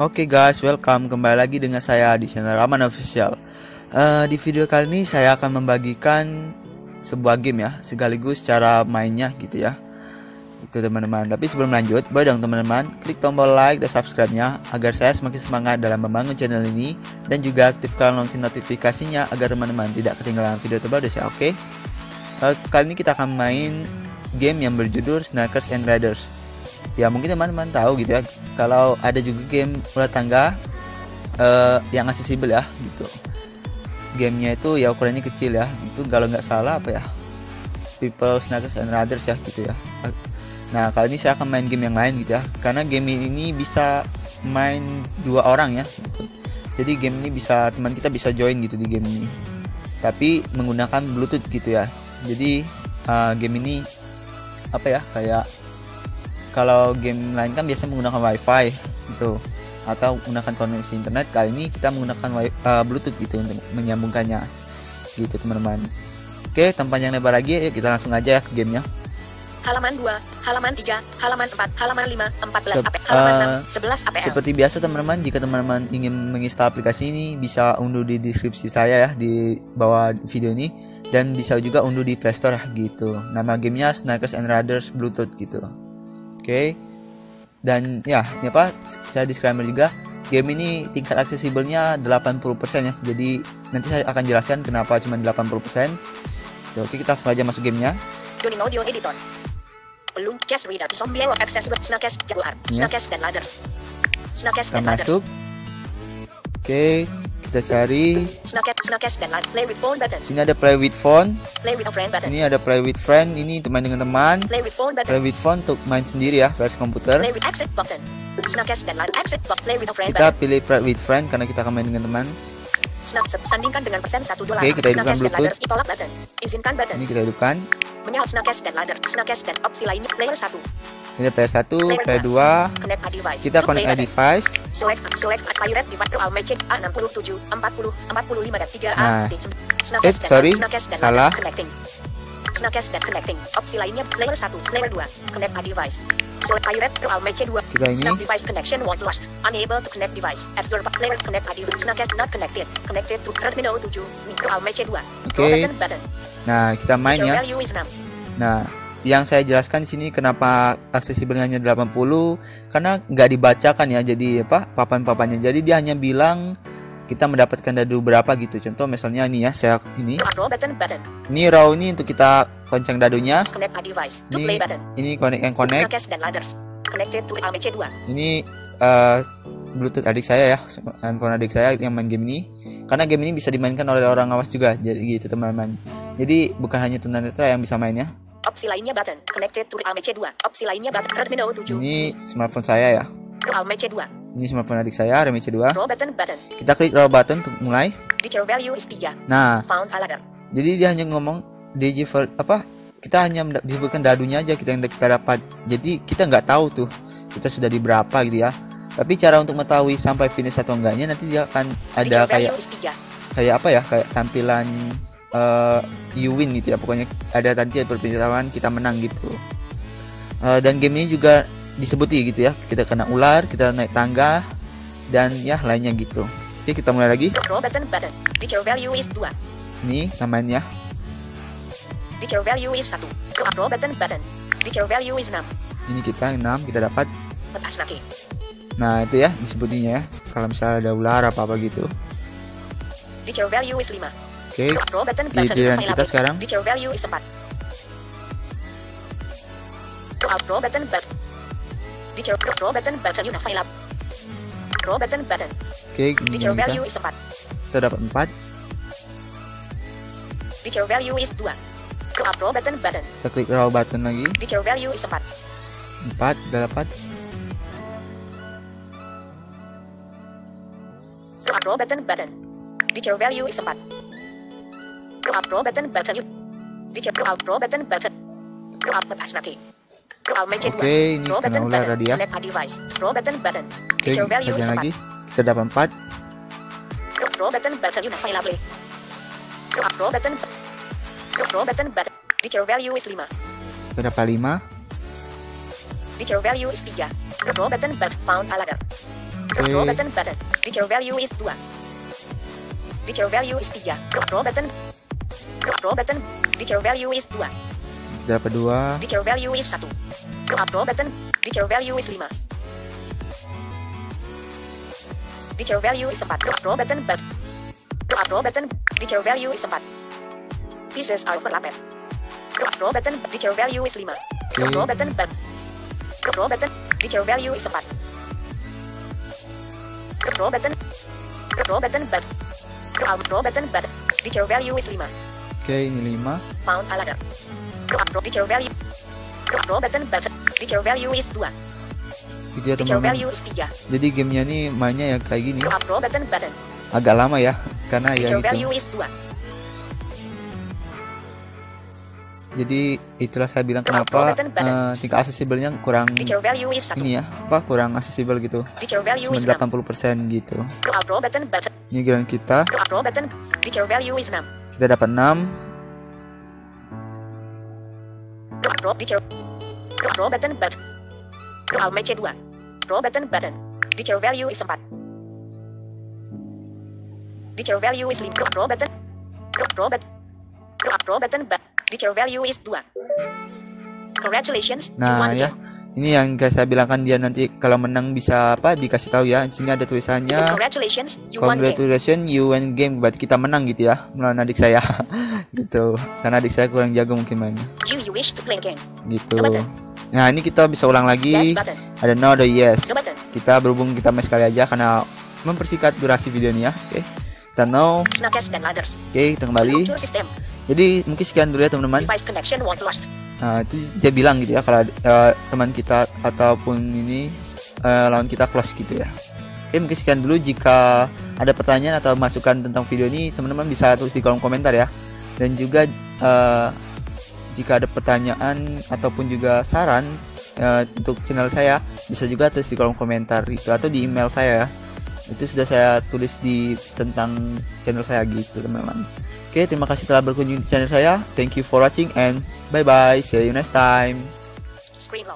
Oke guys, welcome kembali lagi dengan saya di channel Raman Official. Uh, di video kali ini saya akan membagikan sebuah game ya, sekaligus cara mainnya gitu ya. Itu teman-teman. Tapi sebelum lanjut, boleh dong teman-teman klik tombol like dan subscribe-nya agar saya semakin semangat dalam membangun channel ini dan juga aktifkan lonceng notifikasinya agar teman-teman tidak ketinggalan video terbaru saya. Oke? Uh, kali ini kita akan main game yang berjudul Snackers and Riders ya mungkin teman-teman tahu gitu ya kalau ada juga game ular tangga uh, yang aksesibel ya gitu. Gamenya itu ya ukurannya kecil ya itu kalau nggak salah apa ya People Snackers and Riders ya gitu ya. Nah kali ini saya akan main game yang lain gitu ya karena game ini bisa main dua orang ya gitu. jadi game ini bisa teman kita bisa join gitu di game ini. Tapi menggunakan bluetooth gitu ya. Jadi uh, game ini apa ya kayak kalau game lain kan biasanya menggunakan wifi gitu. Atau menggunakan koneksi internet. Kali ini kita menggunakan wifi, uh, bluetooth gitu untuk menyambungkannya. Gitu teman-teman. Oke tanpa yang lebar lagi yuk kita langsung aja ya ke gamenya. Halaman 2, halaman 3, halaman 4, halaman 5, 14 AP, halaman uh, 6, 11 APL. Seperti biasa teman-teman, jika teman-teman ingin menginstal aplikasi ini bisa unduh di deskripsi saya ya di bawah video ini. Dan bisa juga unduh di Play Store gitu. Nama gamenya Snakers and Riders Bluetooth gitu okay. dan ya ini apa saya disclaimer juga game ini tingkat aksesibelnya 80% ya. Jadi nanti saya akan jelaskan kenapa cuma 80% Tuh, oke kita langsung aja masuk gamenya. Tuning audio editor. Belum cast reader zombie access web snakes jaguar snakes dan ladders. Snakes dan ladders. masuk. Oke kita cari Snapchat, dan play with phone button. Sini ada play with phone. Play with a friend button. Ini ada play with friend. Ini main dengan teman. Play with phone button. Play with phone untuk main sendiri ya versi komputer. Play with exit button. Snapchat dan exit button. Play with a friend kita pilih play with friend karena kita akan main dengan teman. Sandingkan dengan persen satu dolar. Oke, kita hidupkan Bluetooth. Button. Izinkan button. Ini kita hidupkan. Menyala Snapchat dan ladder. Snapchat dan opsi lainnya player 1. Ini player 1, player 2. Kita connect a device. Select select pirate device al match A67 40 45 dan 3A. Nah. Eh, sorry. Salah. Connecting. Dan connecting. Opsi lainnya player 1, player 2. Connect a device. Select pirate al match 2. Kita ini. Snap device connection was lost. Unable to connect device. As door player connect a device. Snapchat not connected. Connected to terminal 7. Al match 2. Oke. Okay. Nah, kita main ya. Nah, yang saya jelaskan di sini kenapa aksesibelnya hanya 80 karena nggak dibacakan ya jadi apa papan-papannya. Jadi dia hanya bilang kita mendapatkan dadu berapa gitu. Contoh misalnya ini ya saya ini. Ini raw ini untuk kita konceng dadunya. Ini ini connect yang connect. Ini uh, bluetooth adik saya ya handphone adik saya yang main game ini. Karena game ini bisa dimainkan oleh orang awas juga jadi gitu teman-teman jadi bukan hanya tunanetra yang bisa mainnya Opsi lainnya button. Connected to AMC 2. Opsi lainnya button. Terminal 7. Ini smartphone saya ya. AMC 2. Ini smartphone adik saya, RMC 2. Roll button button. Kita klik roll button untuk mulai. Detail value is 3. Nah. Found a ladder. Jadi dia hanya ngomong DJ apa? Kita hanya disebutkan dadunya aja kita yang kita dapat. Jadi kita nggak tahu tuh kita sudah di berapa gitu ya. Tapi cara untuk mengetahui sampai finish atau enggaknya nanti dia akan ada kayak kayak apa ya? Kayak tampilan uh, you win gitu ya. Pokoknya ada tadi perpisahan kita menang gitu. Uh, dan game ini juga disebut gitu ya. Kita kena ular kita naik tangga dan ya lainnya gitu. Oke kita mulai lagi. Value is 2 ini namanya Feature value is 1 Roll button button. Feature value is 6 ini kita 6 kita dapat. Nah itu ya disebutnya ya. Kalau misalnya ada ular apa apa gitu. Feature value is 5 Oke, okay. giliran kita sekarang. value is 4. Row button button. Feature row button button you file up. Row button button. Oke, okay, is 4. Kita dapat 4. Feature value is 2. Row button button. Kita klik row button lagi. Value is 4. 4, udah dapat. Row button button. Feature value is 4. Go up pro button button you. Feature go out button button. Go out lepas nanti. Go out Oke, okay, ini kena ular tadi ya. Button button. Oke, okay, lagi. Kita dapat 4. Pro button button you. Go up button. Go button button. Value is 5. Kita dapat 5. Feature value is 3. Pro button but found. Pro button button. Value is 2. Detail value is 3. Pro button. Pro button. Detail value is 2. dapat dua Detail value is 1. Pro button. Detail value is 5. Detail value is 4. Pro button but. Pro button. Detail value is 4. Pieces are overlapped. Pro button. Detail value is 5. Pro button but. Pro button. Detail value is 4. Pro button. Pro button but. Pro button but. Detail value is 5. Oke ini lima Found a ladder. Pro detail value. Button but. Detail value is 2. gitu ya teman-teman value is 3. jadi gamenya nih mainnya ya kayak gini button button. agak lama ya karena ya gitu value is 2. jadi itulah saya bilang kenapa eh, tingkat aksesibelnya kurang Detail value is 1. ini ya apa kurang aksesibel gitu Detail value cuma is 6. 80% gitu button button. ini giliran kita button. Detail value is 6. Kita dapat 6 Pro detail. Pro button button. Pro match 2. Pro button button. Value is 4. Detail value is 5. Pro button. Pro button. Pro button but. Detail value is 2. Congratulations, you nah won ya. Ini yang kayak saya bilang kan dia nanti kalau menang bisa apa dikasih tahu ya di sini ada tulisannya Congratulations, you won the game. Congratulations, you win game. Berarti kita menang gitu ya melawan adik saya. gitu. Karena adik saya kurang jago mungkin mainnya. Do you wish to play a game? Gitu. Nah ini kita bisa ulang lagi. Ada no, ada yes. No. Kita berhubung kita main sekali aja karena mempersingkat durasi video ini ya. Oke. Kita no. Oke, kita kembali. Jadi mungkin sekian dulu ya teman-teman. Nah, itu dia bilang gitu ya kalau eh, teman kita ataupun ini eh, lawan kita close gitu ya. Oke, mungkin sekian dulu jika ada pertanyaan atau masukan tentang video ini teman-teman bisa tulis di kolom komentar ya. Dan juga eh, jika ada pertanyaan ataupun juga saran eh, untuk channel saya bisa juga tulis di kolom komentar itu atau di email saya ya. Itu sudah saya tulis di tentang channel saya gitu teman-teman. Oke, terima kasih telah berkunjung di channel saya. Thank you for watching and bye bye. See you next time. Screen.